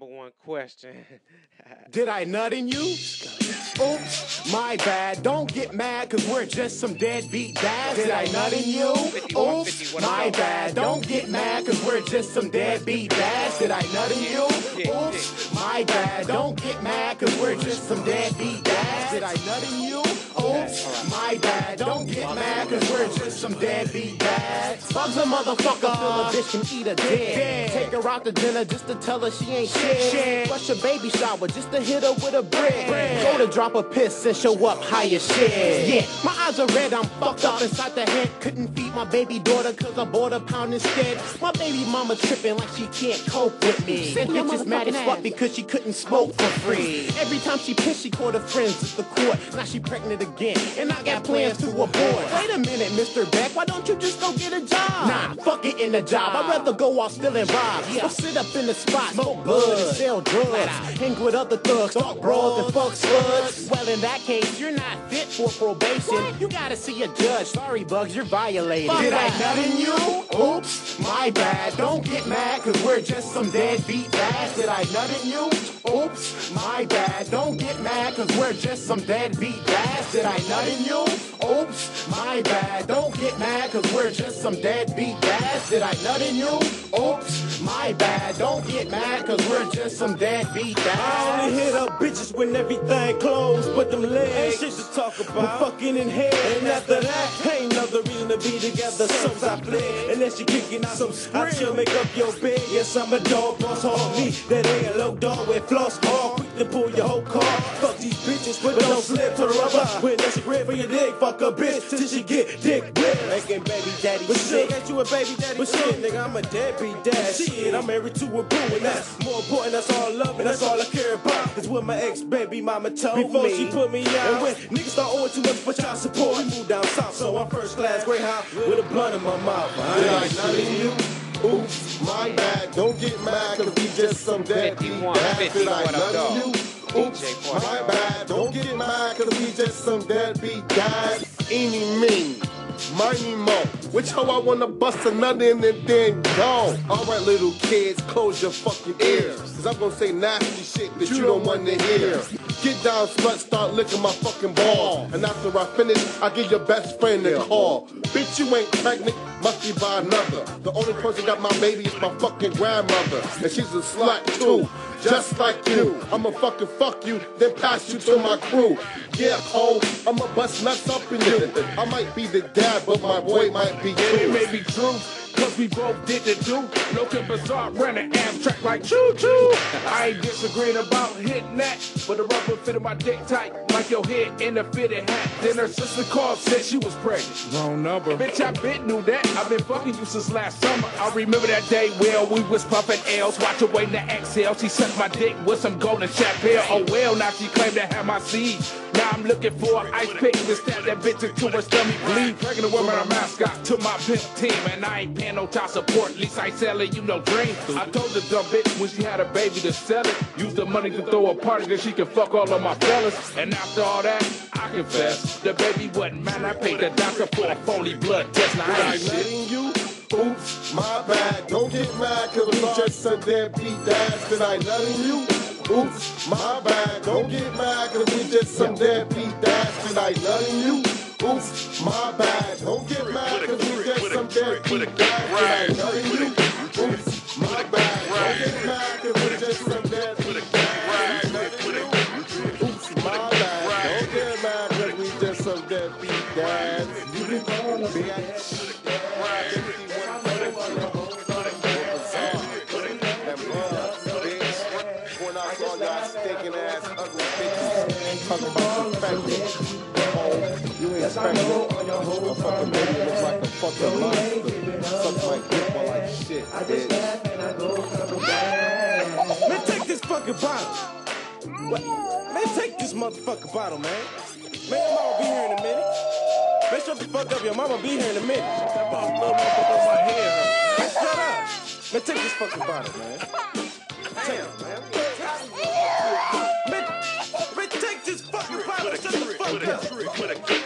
Number one question. Did I nut in you? Oops, my bad. Don't get mad, cause we're just some deadbeat dads. Did I nut in you? Oops, my bad. Don't get mad, cause we're just some deadbeat dads. Did I nut in you? Oops, my bad. Don't get mad, cause we're just some deadbeat dads. Did I nut in you? Oops, my bad. Don't get mad, cause we're just some deadbeat Bugz a motherfucker, fill a bitch and eat a dick. Take her out to dinner just to tell her she ain't shit. Rush a baby shower just to hit her with a brick. Go to drop a piss and show up high as shit. Yeah, my eyes are red, I'm fucked up inside the head. Couldn't feed my baby daughter cause I bought a pound instead. My baby mama tripping like she can't cope with me. Said bitch is mad as fuck because she couldn't smoke for free. Every time she pissed, she called her friends at the court. Now she pregnant again, and I got plans to abort. Wait a minute, Mr. Beck, why don't you just go get a job? Nah, fuck it in the job. I'd rather go out stealing rob. Or sit up in the spot, smoke bud, and sell drugs. Hang with other thugs, talk brawls and fuck slugs. Well, in that case, you're not fit for probation. You gotta see a judge. Sorry, Bugz, you're violated. Did I nut in you? Oops, my bad. Don't get mad, cause we're just some deadbeat dads. Did I nut in you? Oops, my bad. Don't get mad, cause we're just some deadbeat dads. Did I nut in you? Oops, my bad. Don't get mad, cause we're just some deadbeat dads. Did I nut in you? Oops, my bad. Don't get mad, cause we're just some deadbeat I only hit up bitches when everything closed, but them legs ain't shit to talk about. We're fucking in head, and after that, ain't together. songs I and then she kicking out some I chill, make up your bed. Yes, I'm a dog, boss hard me. That ain't a low dog with floss hard, to pull your whole car. Fuck these bitches, but don't slip to the rubber. When that's a grip for your dick, fuck a bitch till she get dick wet. Making baby daddy but shit. Ain't you a baby daddy? But shit, nigga, I'm a deadbeat dad. Shit, I'm married to a boo, and that's more important. That's all I love, and that's all I care about. Is what my ex baby mama told Before me. she put me out. And when niggas start owing too much for child support, we moved down south, so I'm first class Greyhound with a blunt in my mouth. I ain't in you? Oops, my bad. Don't get mad, cause we just some deadbeat 51, dads. Did 51 I up, nut dog. in you? Oops, my bad. Don't get mad, cause we just some deadbeat dads. Eeny meeny. Miny mo, which hoe I wanna bust another in and then go. Alright, little kids, close your fucking ears. Cause I'm gonna say nasty shit that you don't wanna hear. Get down, slut, start licking my fucking ball. And after I finish, I give your best friend a call. Bitch, you ain't pregnant, must be by another. The only person got my baby is my fucking grandmother. And she's a slut too. Just like you, I'ma fucking fuck you, then pass you to my crew. Yeah, ho, I'ma bust nuts up in you. I might be the dad, but my boy might be Yeah, it may be true, cause we both did the do. Looking bizarre, running Amtrak like choo choo. I ain't disagreeing about hitting that, but the rubber fitted my dick tight, like your head in a fitted hat. Then her sister called, said she was pregnant. Wrong number. Bitch, I been knew that. I've been fucking you since last summer. I remember that day well, we was puffing L's, watch her waiting to exhale. She sucked my dick with some golden chappelle. Oh well, now she claimed to have my seed. Now I'm looking for an ice pick to stab that bitch into her stomach bleed. Pregnant woman, a mascot to my pimp team, and I ain't paying no child support. At least I ain't selling you no dream. I told the dumb bitch when she had a baby to sell it. Use the money to throw a party that she can fuck all of my fellas. And after all that, I confess the baby wasn't mine. I paid the doctor for a phony blood test. Now I ain't shit. You, oops, my bad. Don't get mad, cause we just some deadbeat dads. Did I you? Oops, my bad. Don't get mad, just some deadbeat dads. I nutting you? Oops, my bad. Don't get mad, cause we just some deadbeat dads. I nutting you? Oops, my bad. Don't get mad, cause we just some deadbeat dads. You? Oops, my bad. Don't get mad, cause we just some deadbeat dads. Bitch. I saw y'all stinking ass ugly bitches talking about. Oh, you ain't. A fucking baby looks like a fucking monster. Sucks my dick like shit, bitch. Man, take this fucking bottle. Man, take this motherfucking bottle, man. Man, your mama be here in a minute. Man, shut the fuck up. Your mama be here in a minute. That bottle little motherfucker on my head. Man, shut up. Man, take this fucking bottle, man. The fuck up.